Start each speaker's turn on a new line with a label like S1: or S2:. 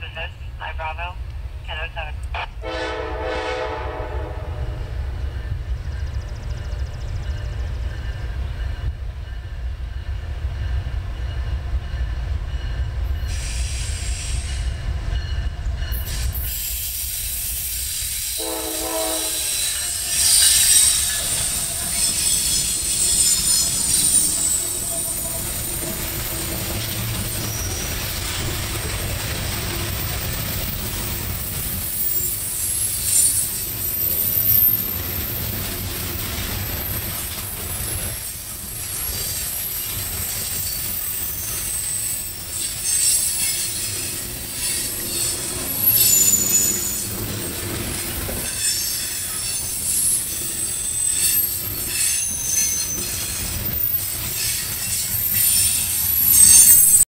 S1: Close assist, 9 Bravo, 1007.